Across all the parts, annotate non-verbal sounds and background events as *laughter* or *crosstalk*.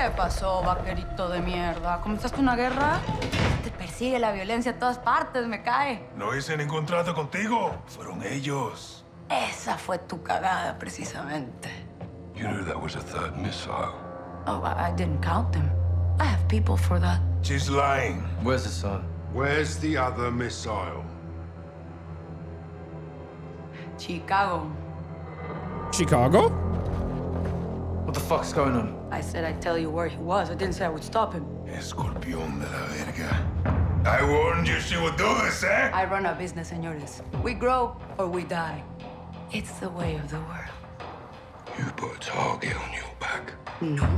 ¿Qué pasó, vaquerito de mierda? ¿Comenzaste una guerra? Te persigue la violencia a todas partes, me cae. No hice ningún trato contigo. Fueron ellos. Esa fue tu cagada, precisamente. You knew that was a third missile. Oh, I, I didn't count them. I have people for that. She's lying. Where's the son? Where's the other missile? Chicago. Chicago? What the fuck's going on? I said I'd tell you where he was. I didn't say I would stop him. Escorpión de la verga. I warned you she would do this, eh? I run a business, señores. We grow or we die. It's the way of the world. You put a target on your back. No.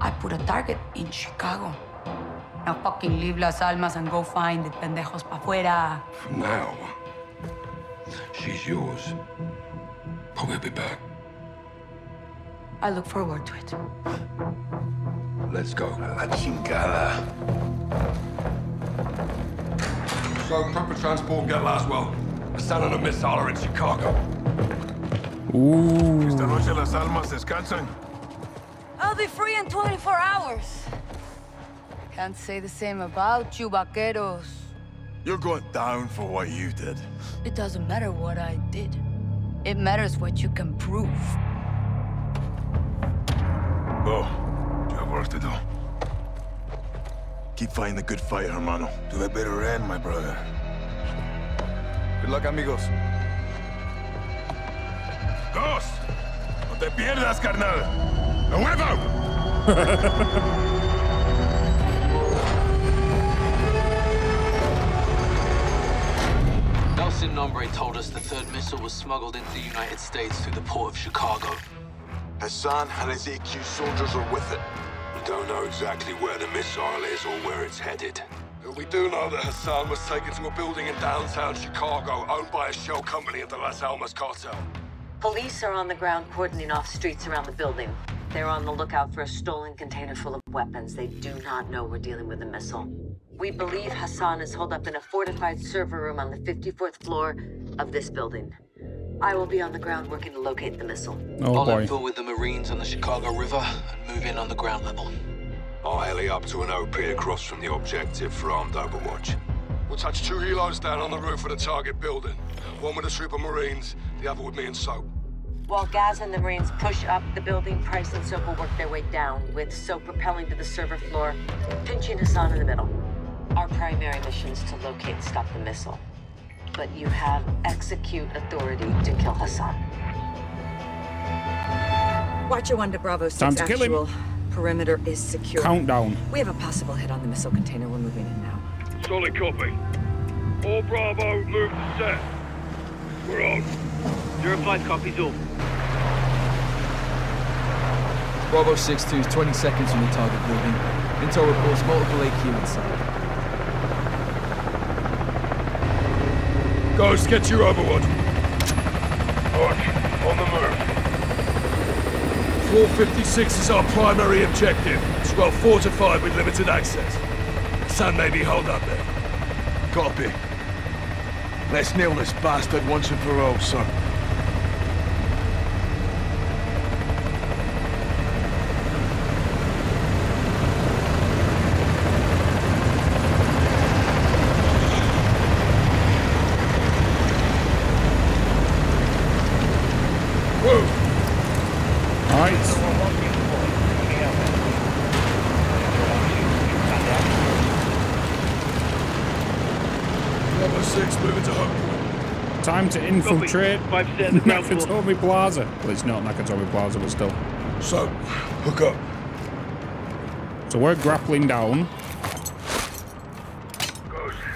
I put a target in Chicago. Now fucking leave Las Almas and go find the pendejos pa' fuera. From now, she's yours. But we'll be back. I look forward to it. Let's go. La chingada. So, proper transport and get Laswell. Stand on a missile are in Chicago. Ooh. Esta noche las almas descansan. I'll be free in 24 hours. Can't say the same about you, vaqueros. You're going down for what you did. It doesn't matter what I did. It matters what you can prove. Go. You have work to do. Keep fighting the good fight, hermano. To the bitter end, my brother. Good luck, amigos. Dos! No te pierdas, carnal. ¡A huevo! El Sin Nombre told us the third missile was smuggled into the United States through the port of Chicago. Hassan and his AQ soldiers are with it. We don't know exactly where the missile is or where it's headed. We do know that Hassan was taken to a building in downtown Chicago owned by a shell company of the Las Almas cartel. Police are on the ground cordoning off streets around the building. They're on the lookout for a stolen container full of weapons. They do not know we're dealing with a missile. We believe Hassan is holed up in a fortified server room on the 54th floor of this building. I will be on the ground working to locate the missile. Oh I'll boy. with the Marines on the Chicago River and move in on the ground level. I'll heli up to an OP across from the objective for armed overwatch. We'll touch two helos down on the roof of the target building. One with a troop of Marines, the other with me and Soap. While Gaz and the Marines push up the building, Price and Soap will work their way down, with Soap rappelling to the server floor, pinching Hassan in the middle. Our primary mission is to locate and stop the missile. But you have execute authority to kill Hassan. Watcher 1 to Bravo 6 Time to kill him. actual. Perimeter is secure. Countdown. We have a possible hit on the missile container. We're moving in now. Solid copy. All Bravo, move to set. We're on. Zero five copies all. Bravo 6-2 is 20 seconds from the target building. Intel reports multiple AQ inside. Ghost, get your Overwatch. Mark, on the move. 456 is our primary objective. It's well fortified with limited access. Hassan may be holed up there. Copy. Let's nail this bastard once and for all, sir. Alright. Bravo 6 moving to home. Time to infiltrate Five percent the ground. Nakatomi Plaza. Well, it's not Nakatomi Plaza, but still. So, hook up. So we're grappling down.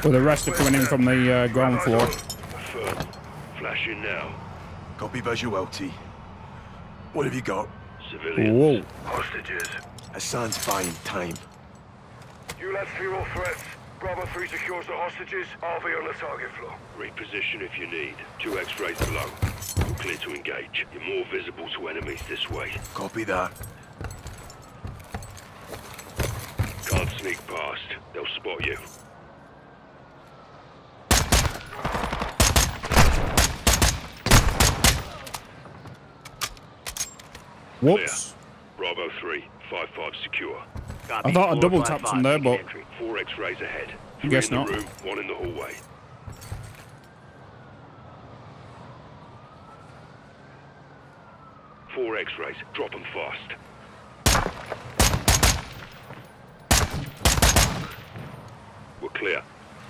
With the rest are coming in from the uh, ground floor. Affirm. Flashing now. Copy visual, T. What have you got? Whoa. Hostages. Hassan's buying time. You lads clear all threats. Bravo 3 secures the hostages. I'll be on the target floor. Reposition if you need. Two X-rays below. You're clear to engage. You're more visible to enemies this way. Copy that. Can't sneak past. They'll spot you. Whoops. Bravo 3. 5-5 secure. I thought I double tapped from there, but Four X-rays ahead. I guess in the not. room, one in the hallway. Four X-rays. Drop them fast. We're clear.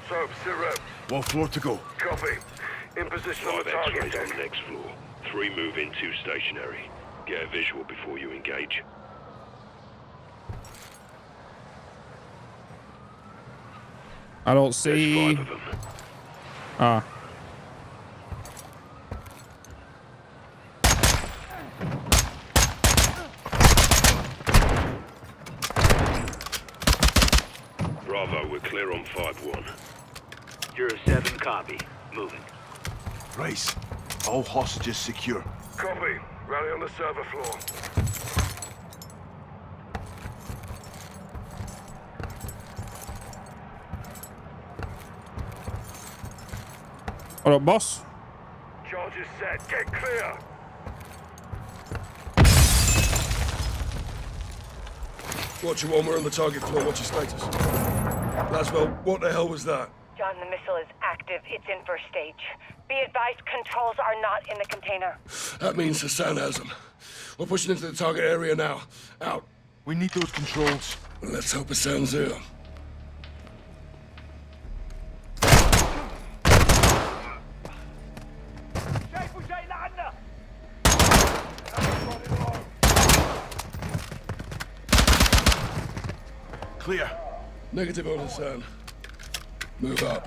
So, sit reps. One floor to go. Copy. In position on the target X-rays on the next floor. Three move in, two stationary. Get a visual before you engage. I don't see. five of them. Ah, Bravo, we're clear on 5-1. Euro 7 copy. Moving. Race. All hostages secure. Copy. Rally on the server floor. What up, boss? Charges set. Get clear. Roger one, we're on the target floor. What's your status? Laswell, what the hell was that? John, the missile is active. It's in first stage. Be advised, controls are not in the container. That means Hassan has them. We're pushing into the target area now. Out. We need those controls. Let's hope it Hassan's here. Clear. Negative on Hassan. Move up.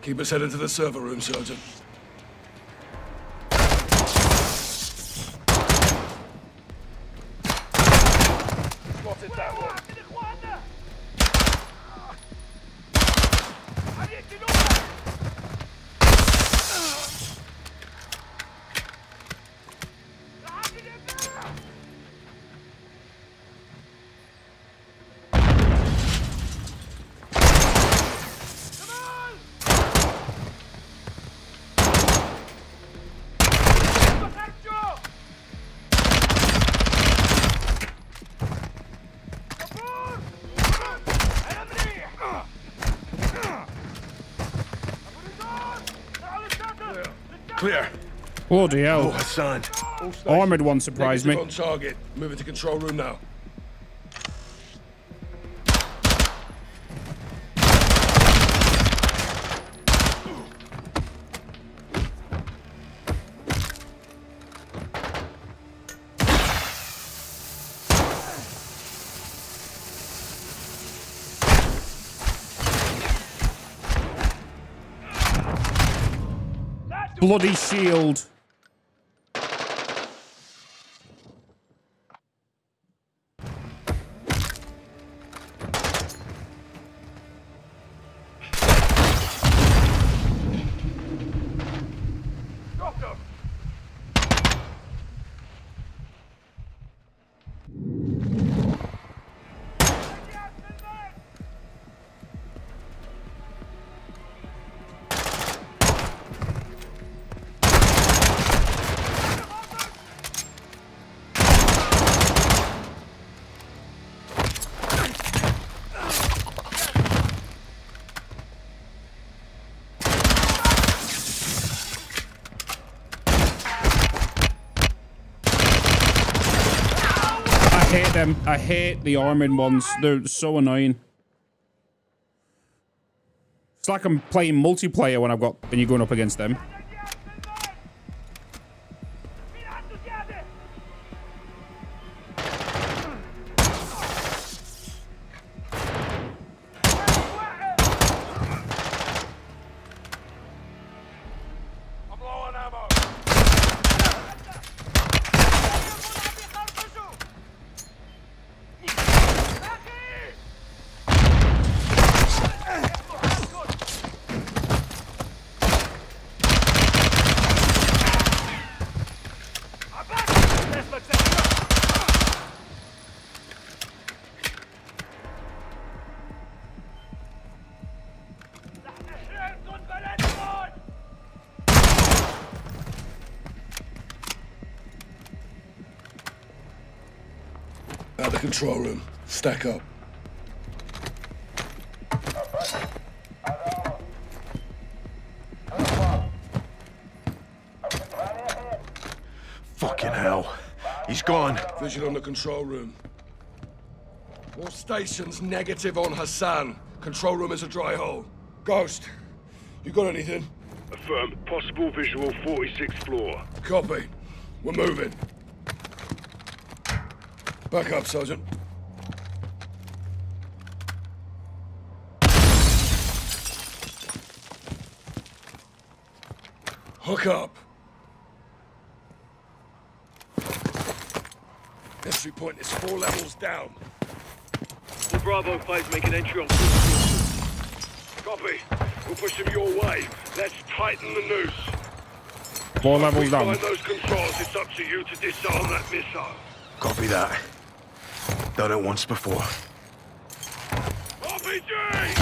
Keep us headed to the server room, Sergeant. Clear. Bloody Oh, hell. Hassan. Armored one surprised me. On target. Moving to control room now. Bloody shield. Them. I hate the armored ones. They're so annoying. It's like I'm playing multiplayer when I've got when you're going up against them. The control room. Stack up. Fucking hell. He's gone. Vision on the control room. All stations negative on Hassan. Control room is a dry hole. Ghost, you got anything? Affirm. Possible visual 46th floor. Copy. We're moving. Back up, Sergeant. Hook up. Entry point is four levels down. The Bravo 5 make an entry on foot. Copy. We'll push them your way. Let's tighten the noose. Four levels we down. find those controls, it's up to you to disarm that missile. Copy that. Done it once before. RPG! I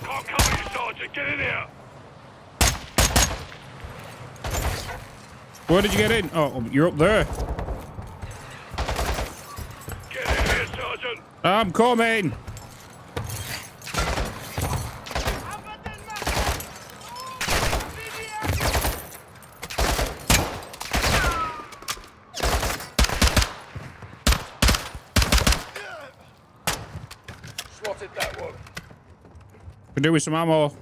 can't cover you, Sergeant. Get in here. Where did you get in? Oh, oh, you're up there. Get in here, Sergeant. I'm coming. Swatted that one. Could do with some ammo. All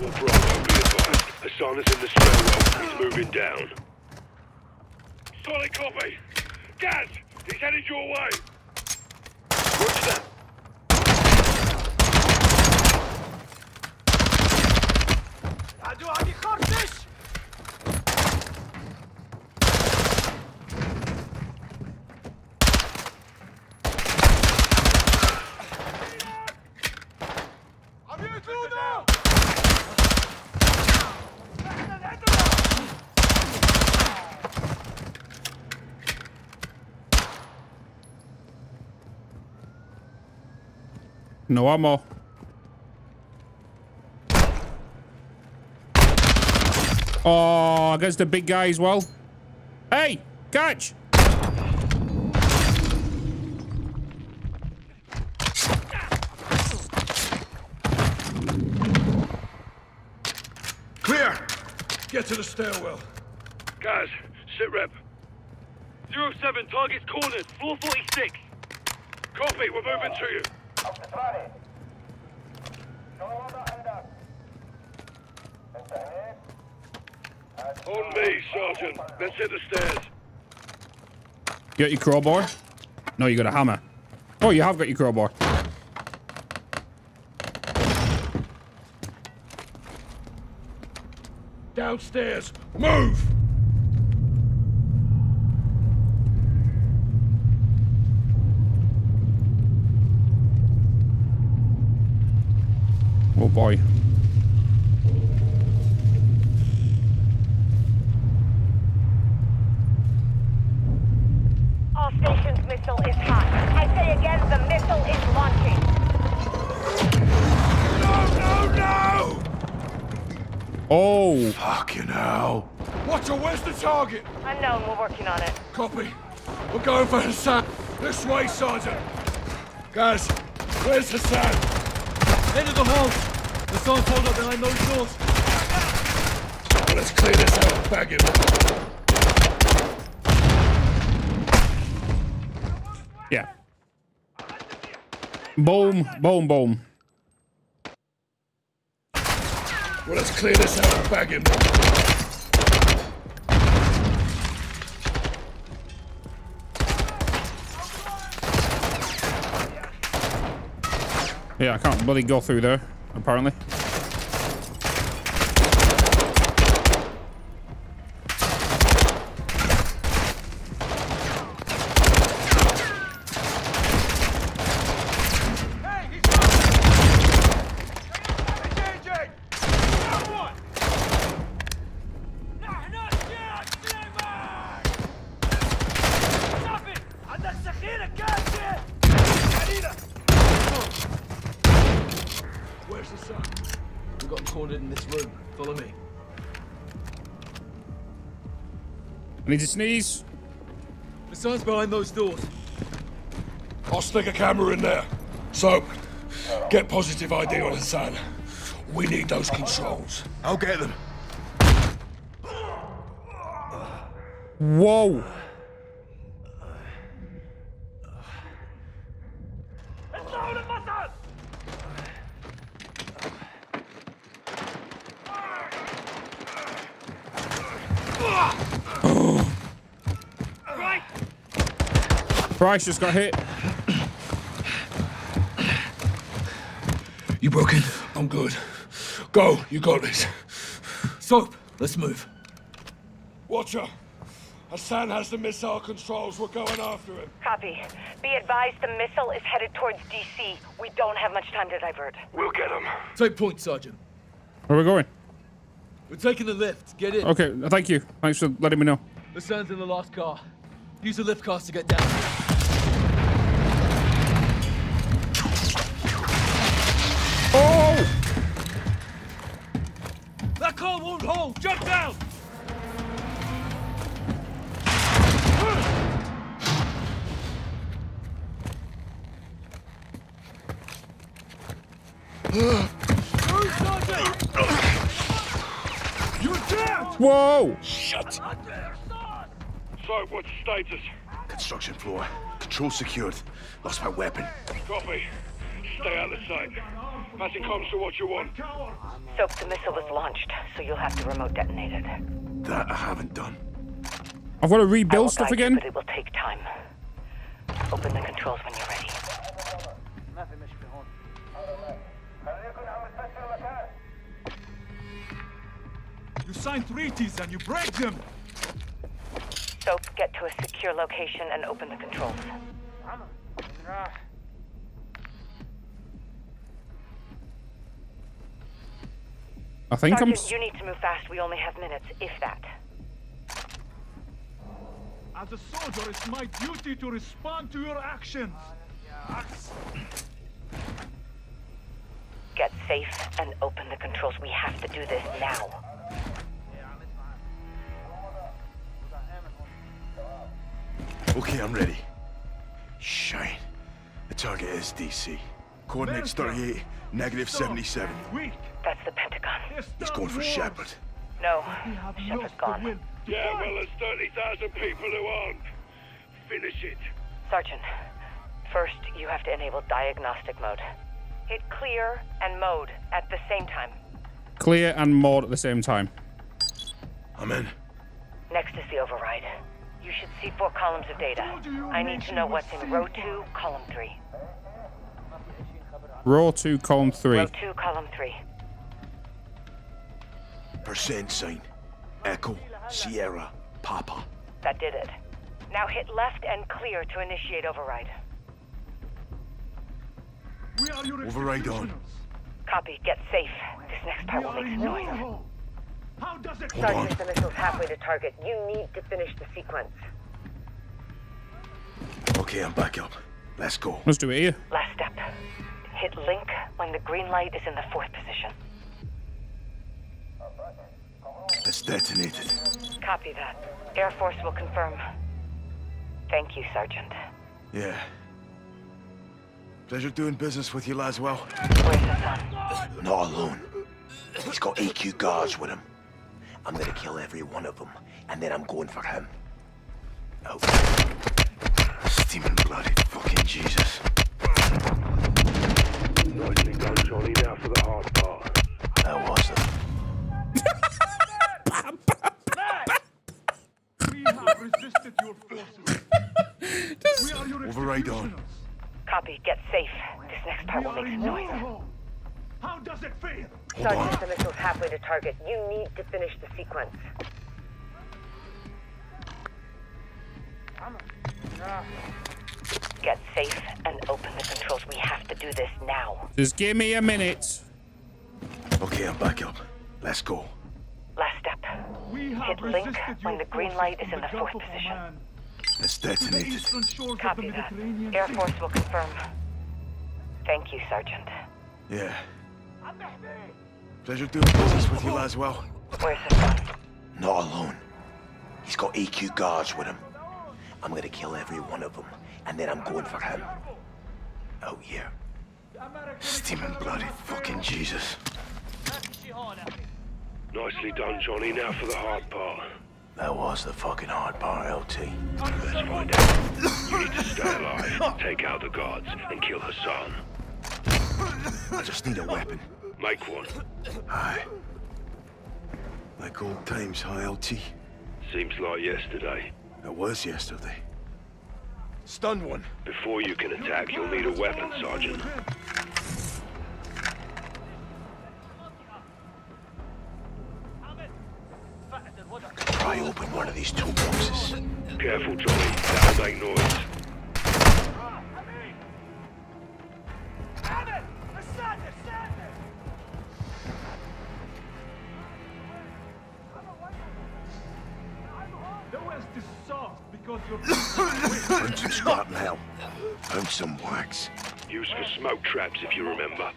Bravo, be advised. Hassan is in the stairwell. He's moving down. Solid copy. Gaz, he's headed your way. Roger that. No ammo. Oh, against the big guy as well. Hey, catch! Clear. Get to the stairwell. Guys, sit rep. Zero 07, target's cornered. Floor 46. Copy, we're moving to you. On me, Sergeant. Let's hit the stairs. You got your crowbar? No, you got a hammer. Oh, you have got your crowbar. Downstairs. Move! Boy. All stations missile is hot. I say again, the missile is launching. No, no, no! Oh. Fucking hell. Watcher, where's the target? Unknown, we're working on it. Copy. We're going for Hassan. This way, Sergeant. Guys, where's Hassan? End of the hall. Hassan's hold up behind those doors. Let's clear this out and bag him. Yeah. Boom, boom, boom. Well, let's clear this out and bag him. Yeah, I can't bloody go through there, apparently. cornered in this room. Follow me. I need to sneeze. Hassan's behind those doors. I'll stick a camera in there. So, get positive ID on Hassan. We need those controls. I'll get them. Whoa. Price just got hit. You broken? I'm good. Go, you got this. Soap, let's move. Watcher, Hassan has the missile controls. We're going after him. Copy. Be advised the missile is headed towards DC. We don't have much time to divert. We'll get him. Take point, Sergeant. Where are we going? We're taking the lift. Get in. Okay, thank you. Thanks for letting me know. Hassan's in the last car. Use the lift cars to get down. Whoa! Shut. So, what's the status? Construction floor. Control secured. Lost my weapon. Copy. Stay out of sight. Passing comms to what you want. Soap, the missile was launched, so you'll have to remote detonate it. That I haven't done. I've got to rebuild stuff guide you, again. but it will take time. Open the controls when you're ready. Sign treaties and you break them! Soap, get to a secure location and open the controls. I think I'm. You need to move fast. We only have minutes, if that. As a soldier, it's my duty to respond to your actions. Get safe and open the controls. We have to do this now. Okay, I'm ready. Shine. The target is DC. Coordinates 38, negative 77. Weak. That's the Pentagon. He's going for Shepherd. No, Shepherd's gone. Yeah, well, there's 30,000 people who aren't. Finish it. Sergeant, first you have to enable diagnostic mode. Hit clear and mode at the same time. Clear and mode at the same time. I'm in. Next is the override. You should see four columns of data. I need to know what's in row two, column three. Row 2, column 3. Row two, column three. Percent sign. Echo, Sierra, Papa. That did it. Now hit left and clear to initiate override. We are your Override on. Copy. Get safe. This next part We will are make in some your noise. Home. How does it Hold on. Sergeant, the missile's halfway to target. You need to finish the sequence. Okay, I'm back up. Let's go. Let's do it here. Last step. Hit link when the green light is in the fourth position. It's detonated. Copy that. Air Force will confirm. Thank you, Sergeant. Yeah. Pleasure doing business with you, Laswell. Where's Hassan? Not alone. He's got AQ guards with him. I'm gonna kill every one of them, and then I'm going for him. Oh. Steaming bloody fucking Jesus. Nicely done, Johnny. Now for the hard part. That was it. We have resisted your forces. *laughs* we are your Override on. Copy. Get safe. This next part We will make some your noise. Home. How does it feel? Sergeant, the missile's halfway to target. You need to finish the sequence. Get safe and open the controls. We have to do this now. Just give me a minute. Okay, I'm back up. Let's go. Last step. We have Hit link when the green light is in the Gulf fourth position. Oman It's to the detonated. eastern shores of Copy that. Air Force will confirm. Thank you, Sergeant. Yeah. Pleasure doing business with you, Laswell. Where's Hassan? Not alone. He's got AQ guards with him. I'm gonna kill every one of them, and then I'm going for him. Oh, out here. Steaming bloody fucking Jesus. Nicely done, Johnny. Now for the hard part. That was the fucking hard part, LT. Let's find out. You need to stay alive, take out the guards, and kill Hassan. I just need a weapon. Make one. Aye. Like old times, huh, LT? Seems like yesterday. It was yesterday. Stun one. Before you can attack, you'll need a weapon, Sergeant. Pry open one of these toolboxes. Careful, Johnny. That'll make noise. Some scrap. Found some wax. Used for smoke traps, if you remember.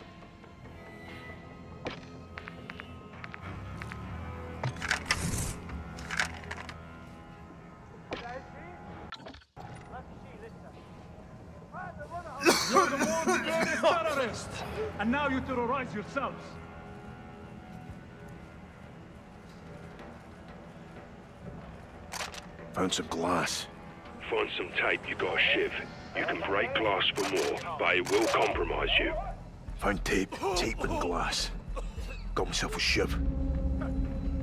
You're the world's greatest terrorist! And now you terrorize yourselves. Found some glass. Find some tape, you got a shiv. You can break glass for more, but it will compromise you. Found tape, tape and glass. Got myself a shiv.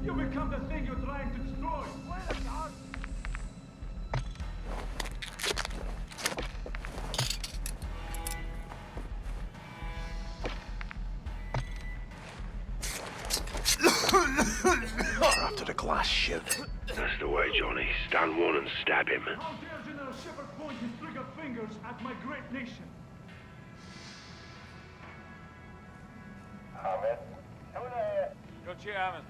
You become the thing you're trying to destroy. After the glass shiv. That's the way, Johnny. Stand one and stab him. How dare General Shepherd point his trigger fingers at my great nation? Good shit, Hammond.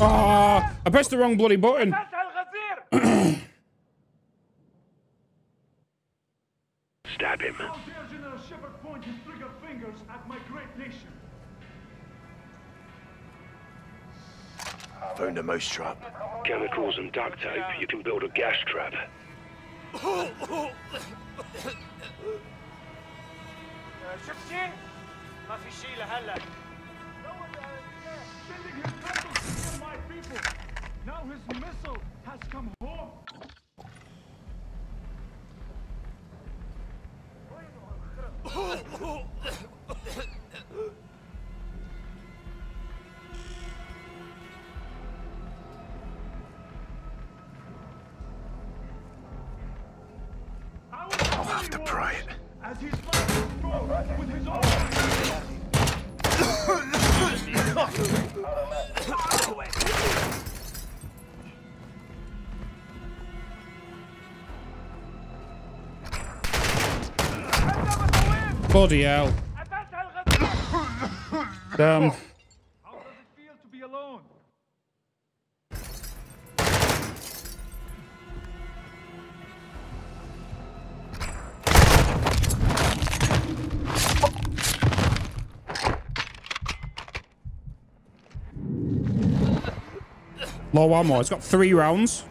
Ah, I pressed the wrong bloody button. *clears throat* *clears throat* Stab him trigger fingers at my great nation? Found a mousetrap. Chemicals and duct tape, you can build a gas trap. شفت شيء؟ ما في شيء لهلا. Sending his vessels to kill my people. Now his missile has come home. I'll *laughs* Bloody hell. Damn. How does it feel um, to be alone? Low ammo. It's got three rounds.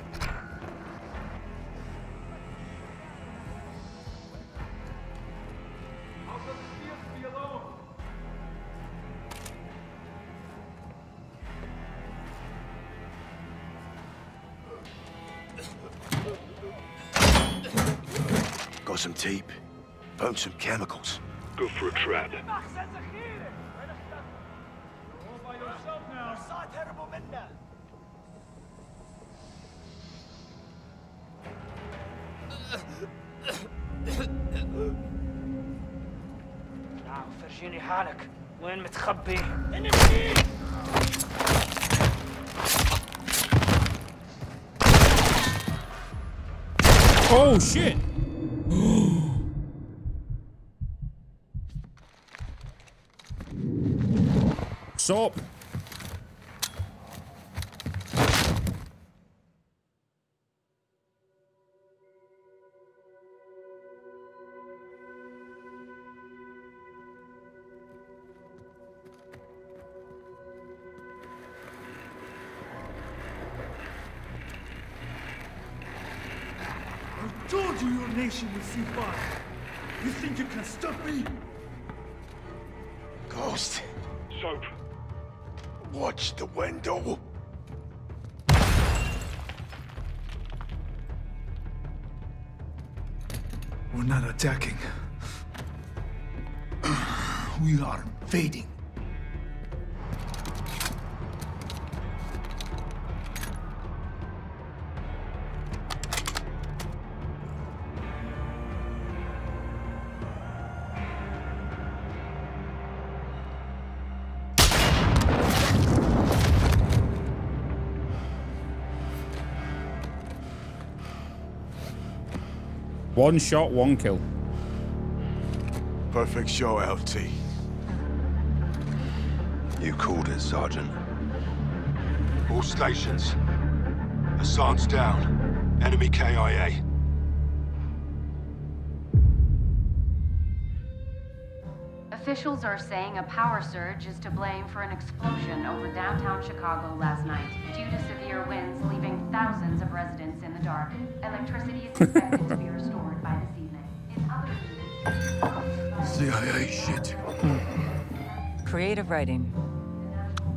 وين متخبي؟ Oh shit. *gasps* Soap. Nation will see fire. You think you can stop me? Ghost, Soap. watch the window. We're not attacking. *clears throat* We are invading. One shot, one kill. Perfect show, LT. You called it, Sergeant. All stations. Hassan's down. Enemy KIA. Officials are saying a power surge is to blame for an explosion over downtown Chicago last night, due to severe winds leaving thousands of residents in the dark. Electricity is expected to be CIA shit. Creative writing.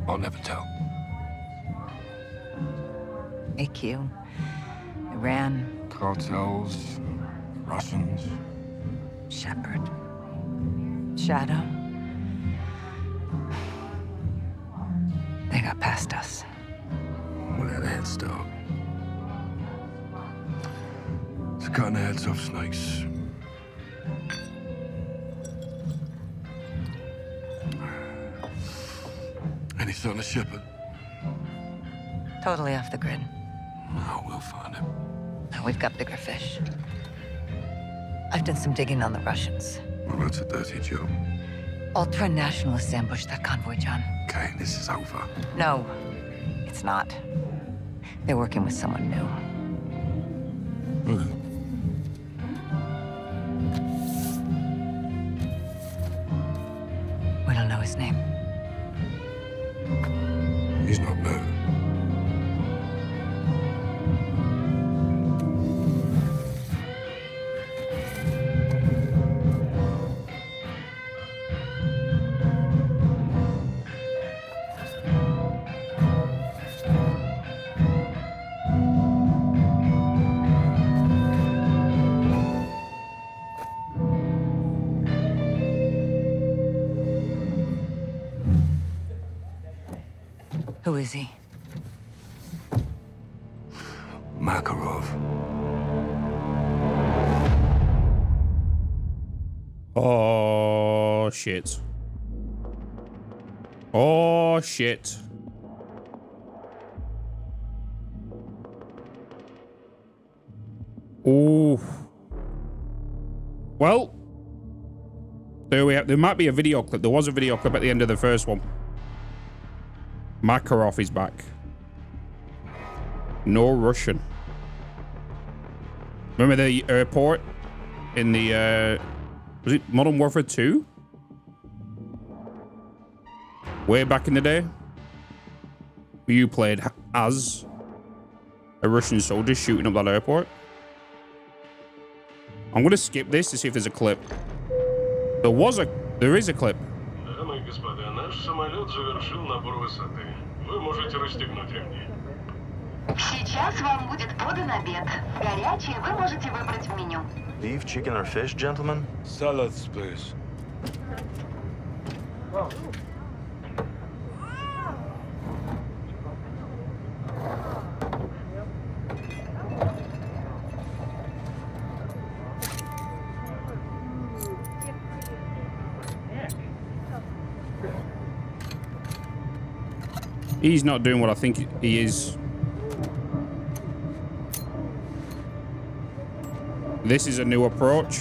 I'll never tell. AQ. Iran. Cartels, Russians. Shepherd. Shadow. Totally off the grid. Oh, we'll find him. Now we've got bigger fish. I've done some digging on the Russians. Well, that's a dirty job. Ultra-nationalists ambushed that convoy, John. Okay, this is over. No, it's not. They're working with someone new. We don't know his name. Is he? Makarov. Oh, shit. Oh, shit. Ooh. Well, there we have. There might be a video clip. There was a video clip at the end of the first one. Makarov is back. No Russian. Remember the airport in the uh was it Modern Warfare 2? Way back in the day? You played as a Russian soldier shooting up that airport? I'm gonna skip this to see if there's a clip. There was a there is a clip. Наш самолет завершил набор высоты. Вы можете расстегнуть ремни. Сейчас вам будет подан обед. Горячий вы можете выбрать в меню. Beef, chicken, or fish, gentlemen? Salads, please. He's not doing what I think he is. This is a new approach.